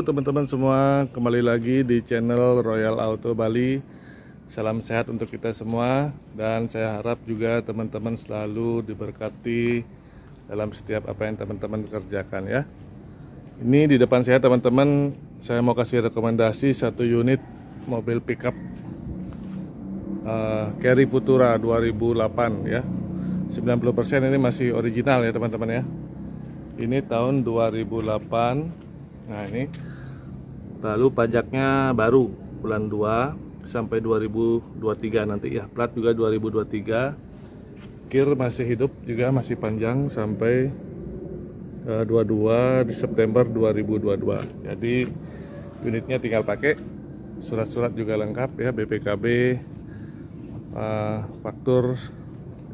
Teman-teman semua, kembali lagi di channel Royal Auto Bali. Salam sehat untuk kita semua dan saya harap juga teman-teman selalu diberkati dalam setiap apa yang teman-teman kerjakan ya. Ini di depan saya teman-teman, saya mau kasih rekomendasi satu unit mobil pickup uh, Carry Futura 2008 ya. 90% ini masih original ya teman-teman ya. Ini tahun 2008 Nah ini. Lalu pajaknya baru bulan 2 sampai 2023 nanti ya. Plat juga 2023 kir masih hidup juga masih panjang sampai uh, 22 di September 2022 jadi unitnya tinggal pakai surat-surat juga lengkap ya BPKB uh, faktur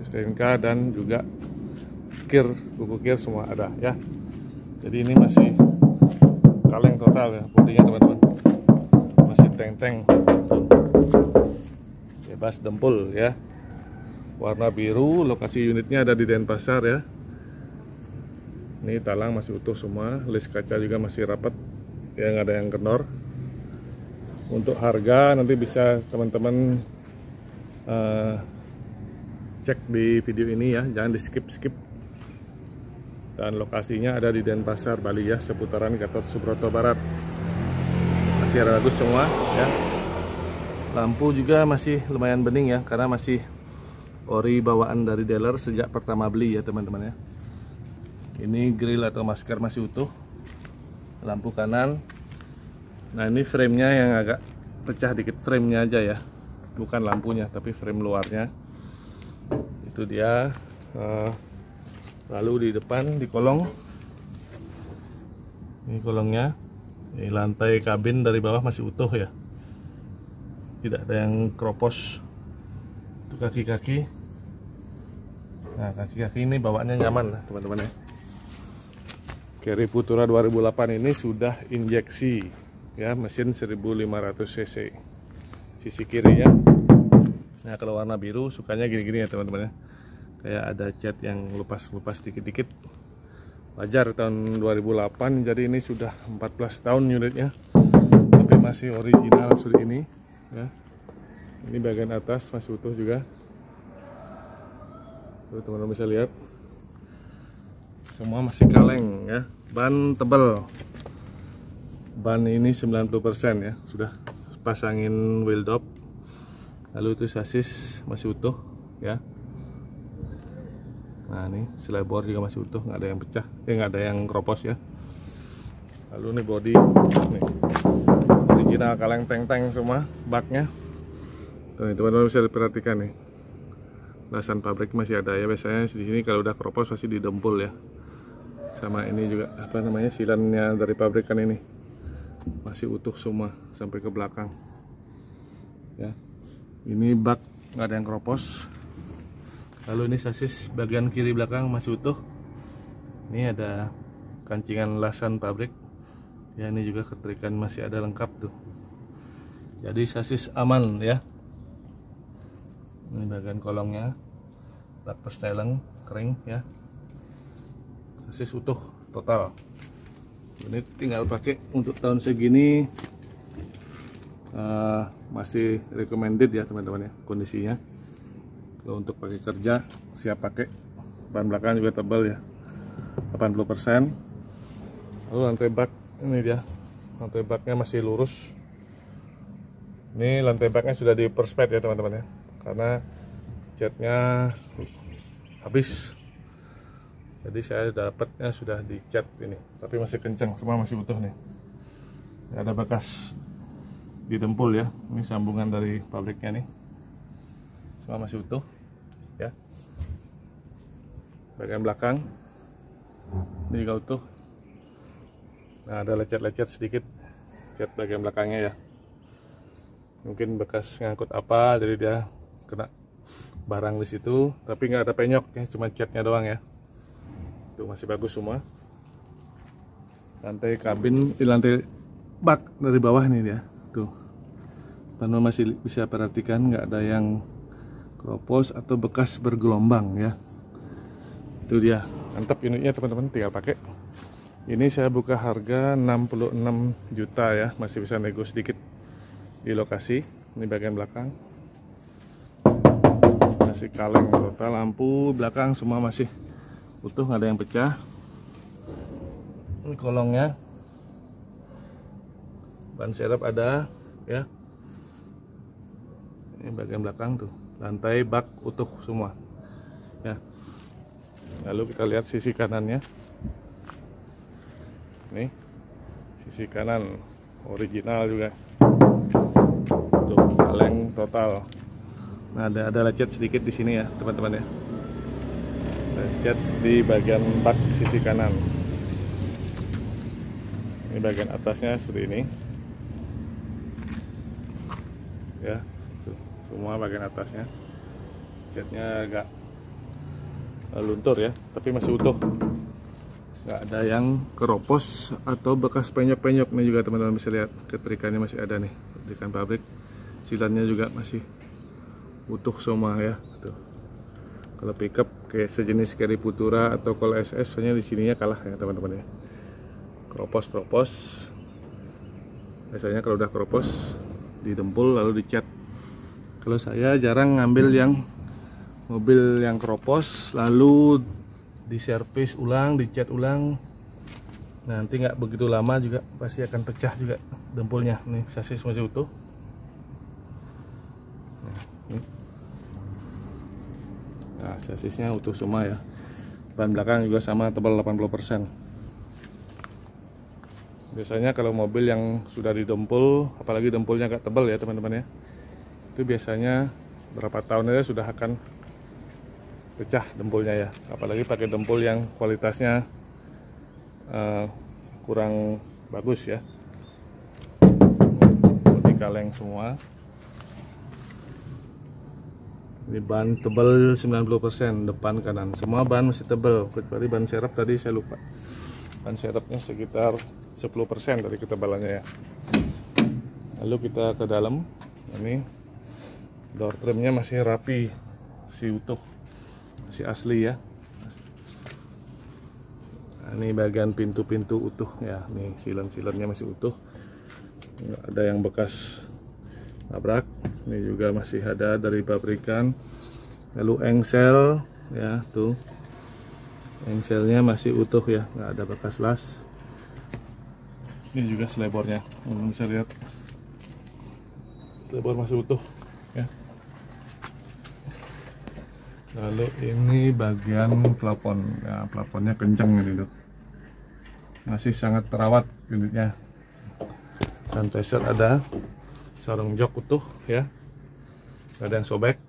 STNK dan juga kir buku kir semua ada ya. Jadi ini masih kaleng total ya bodinya teman-teman. Masih teng-teng. Bebas dempul ya. Warna biru lokasi unitnya ada di Denpasar ya. Ini talang masih utuh semua list kaca juga masih rapat. Ya nggak ada yang kendor untuk harga nanti bisa teman-teman uh, cek di video ini ya. Jangan di skip skip dan lokasinya ada di Denpasar, Bali ya, seputaran Gatot Subroto Barat. Masih bagus semua ya. Lampu juga masih lumayan bening ya, karena masih ori bawaan dari dealer sejak pertama beli ya teman-teman ya. Ini grill atau masker masih utuh. Lampu kanan. Nah ini framenya yang agak pecah dikit, framenya aja ya, bukan lampunya tapi frame luarnya. Itu dia. Uh, lalu di depan di kolong. Ini kolongnya. Ini lantai kabin dari bawah masih utuh ya. Tidak ada yang kropos itu kaki-kaki. Nah kaki-kaki ini bawaannya nyaman lah teman-teman ya. Carry Futura 2008 ini sudah injeksi. Ya mesin 1500 cc. Sisi kiri ya. Nah kalau warna biru sukanya gini-gini ya teman-teman ya kayak ada cat yang lupas-lupas dikit-dikit. Wajar tahun 2008 jadi ini sudah 14 tahun unitnya. Tapi masih original seperti ini ya. Ini bagian atas masih utuh juga. Teman-teman bisa lihat. Semua masih kaleng ya. Ban tebal. Ban ini 90% ya. Sudah pasangin wheel dop lalu itu sasis masih utuh ya nah ini selai bor juga masih utuh nggak ada yang pecah. Eh nggak ada yang kropos ya. Lalu ini body nih. Original kaleng teng-teng semua baknya. Tuh teman-teman bisa diperhatikan nih. Lasan pabrik masih ada ya. Biasanya di sini kalau udah kropos pasti didempul ya. Sama ini juga apa namanya silannya dari pabrikan ini. Masih utuh semua sampai ke belakang. Ya. Ini bak nggak ada yang kropos lalu ini sasis bagian kiri belakang masih utuh. Ini ada kancingan lasan pabrik. Ya ini juga keterikan masih ada lengkap tuh. Jadi sasis aman ya. Ini bagian kolongnya. Bak persteleng kering ya. Sasis utuh total. Ini tinggal pakai untuk tahun segini. Uh, masih recommended ya teman-teman ya kondisinya kalau untuk pakai kerja siap pakai. Ban belakang juga tebal ya. 80% lalu lantai bak ini dia. Lantai baknya masih lurus. Ini lantai baknya sudah di perspet ya teman-teman ya. Karena catnya habis. Jadi saya dapatnya sudah dicat ini. Tapi masih kencang semua masih utuh nih. Gak ada bekas didempul ya. Ini sambungan dari pabriknya nih. Semua masih utuh ya. Bagian belakang ini juga utuh. Nah ada lecet-lecet sedikit cat bagian belakangnya ya. Mungkin bekas ngangkut apa jadi dia kena barang di situ tapi nggak ada penyok ya cuma catnya doang ya. Itu masih bagus semua. Lantai kabin di lantai bak dari bawah nih dia. Tuh. Teman masih bisa perhatikan nggak ada yang kropos atau bekas bergelombang ya. Itu dia. Mantap unitnya teman-teman. Tinggal pakai. Ini saya buka harga 66 juta ya. Masih bisa nego sedikit di lokasi. Ini bagian belakang. Masih kaleng total. Lampu belakang semua masih utuh nggak ada yang pecah. Ini kolongnya. Ban serep ada ya. Ini bagian belakang tuh lantai bak utuh semua. Ya. Lalu kita lihat sisi kanannya. Nih sisi kanan original juga. Tuh kaleng total. Nah ada ada lecet sedikit di sini ya teman-teman ya. Lecet di bagian bak sisi kanan. Ini bagian atasnya seperti ini. Ya semua bagian atasnya. Catnya agak luntur ya tapi masih utuh. Nggak ada yang keropos atau bekas penyok-penyok nih juga teman-teman bisa lihat. Keterikannya masih ada nih keterikan pabrik. Silannya juga masih utuh semua ya tuh kalau pickup kayak sejenis carry putura atau kalau SS soalnya di sininya kalah ya teman-teman ya. Keropos keropos biasanya kalau udah keropos didempul lalu dicat kalau saya jarang ngambil yang mobil yang keropos lalu diservis ulang, dicat ulang. Nanti nggak begitu lama juga pasti akan pecah juga dempulnya. Nih sasis masih utuh. Nah, nah sasisnya utuh semua ya. Ban belakang juga sama tebal 80%. Biasanya kalau mobil yang sudah didempul, apalagi dempulnya agak tebal ya teman-teman ya. Itu biasanya berapa tahun aja sudah akan pecah dempulnya ya. Apalagi pakai dempul yang kualitasnya uh, kurang bagus ya. Bodi kaleng semua. Ini ban tebal 90% depan kanan. Semua ban masih tebal kecuali ban serep tadi saya lupa. Ban serepnya sekitar 10% dari ketebalannya ya. Lalu kita ke dalam. Ini door trimnya masih rapi masih utuh masih asli ya. Nah, ini bagian pintu-pintu utuh ya. Nih silen-silennya masih utuh. Nggak ada yang bekas nabrak. Ini juga masih ada dari pabrikan. Lalu engsel ya tuh. Engselnya masih utuh ya nggak ada bekas las. Ini juga selebornya. Bisa lihat selebor masih utuh ya lalu ini bagian plafon. Ya plafonnya kenceng ini dok. Masih sangat terawat unitnya. Dan peser ada. Sarung jok utuh ya. Ada yang sobek.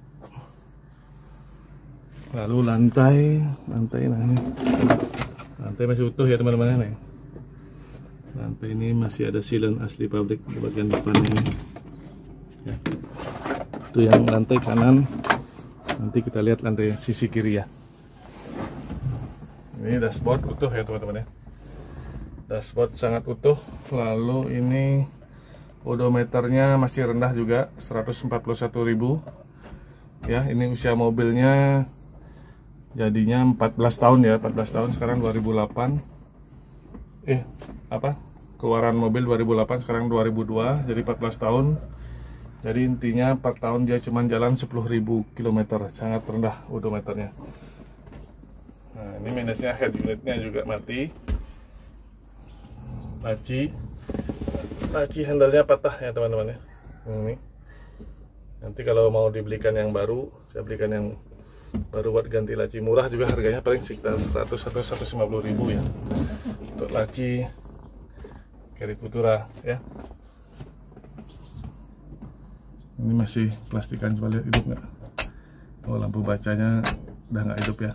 Lalu lantai. Lantai nah ini. Lantai masih utuh ya teman-teman nih lantai ini masih ada silen asli pabrik di bagian depannya ini. Ya. Itu yang lantai kanan nanti kita lihat lantai sisi kiri ya. Ini dashboard utuh ya teman-teman ya. Dashboard sangat utuh lalu ini odometernya masih rendah juga 141.000 ya ini usia mobilnya jadinya 14 tahun ya 14 tahun sekarang 2008 eh apa? Keluaran mobil 2008 sekarang 2002 jadi 14 tahun jadi intinya per tahun dia cuma jalan 10.000 km sangat rendah odometernya. Nah ini minusnya head unitnya juga mati. Laci. Laci handle-nya patah ya teman-teman ya. Ini. Nanti kalau mau dibelikan yang baru saya belikan yang baru buat ganti laci. Murah juga harganya paling sekitar 100 atau 150 ribu ya. Untuk laci. Keri Futura ya ini masih plastikan coba lihat hidup nggak? Oh lampu bacanya udah nggak hidup ya.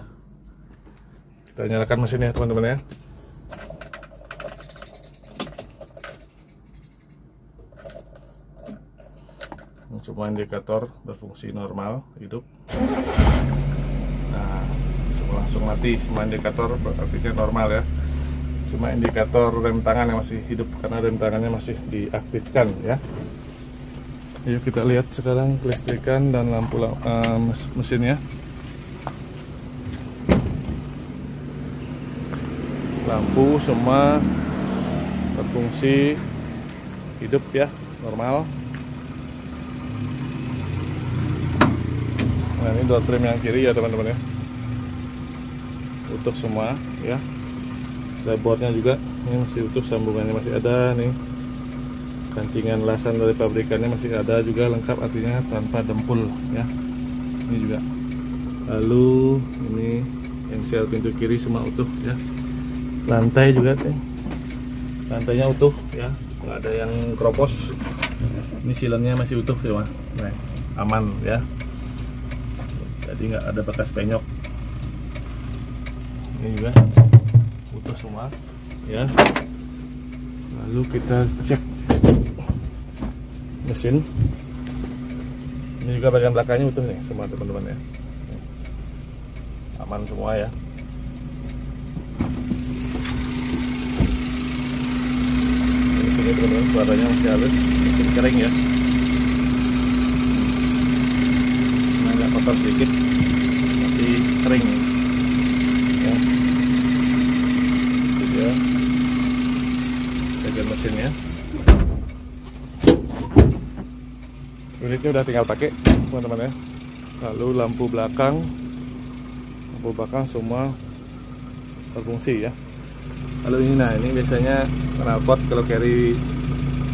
Kita nyalakan mesin ya teman-teman ya. Semua indikator berfungsi normal hidup. Nah langsung mati semua indikator artinya normal ya. Cuma indikator rem tangan yang masih hidup karena rem tangannya masih diaktifkan ya Yuk kita lihat sekarang kelistrikan dan lampu uh, mesinnya. lampu semua berfungsi hidup ya normal. Nah ini door trim yang kiri ya teman-teman ya. Utuh semua ya. Boardnya juga. Ini masih utuh sambungannya masih ada nih kancingan lasan dari pabrikannya masih ada juga lengkap artinya tanpa dempul ya. Ini juga. Lalu ini engsel pintu kiri semua utuh ya. Lantai juga nih lantainya utuh ya. Nggak ada yang keropos. Ini silennya masih utuh ya nah, aman ya. Jadi nggak ada bekas penyok. Ini juga utuh semua ya. Lalu kita cek mesin. Ini juga bagian belakangnya utuh nih semua teman-teman ya. Aman semua ya. Ini teman-teman suaranya masih halus mungkin kering ya. Agak kotor sedikit tapi kering ya itu dia bagian mesinnya unitnya udah tinggal pakai teman-teman ya. Lalu lampu belakang. Lampu belakang semua berfungsi ya. Lalu ini nah ini biasanya knalpot kalau carry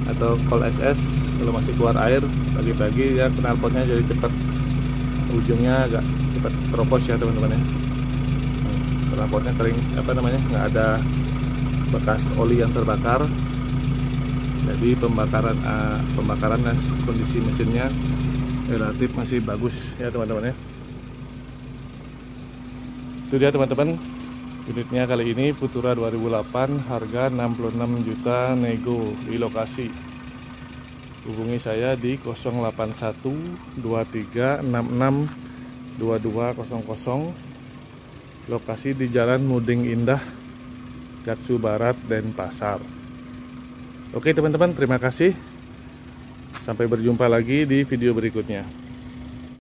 atau call SS kalau masih keluar air pagi-pagi ya knalpotnya jadi cepat. Ujungnya agak cepat teropos ya teman-teman ya. Knalpotnya kering apa namanya nggak ada bekas oli yang terbakar jadi pembakaran uh, pembakaran dan kondisi mesinnya relatif masih bagus ya teman-teman ya. Itu dia teman-teman unitnya kali ini Futura 2008 harga 66 juta nego di lokasi. Hubungi saya di 081 23 66 2200 lokasi di Jalan Muding Indah Gatsu Barat Denpasar Oke teman-teman, terima kasih. Sampai berjumpa lagi di video berikutnya.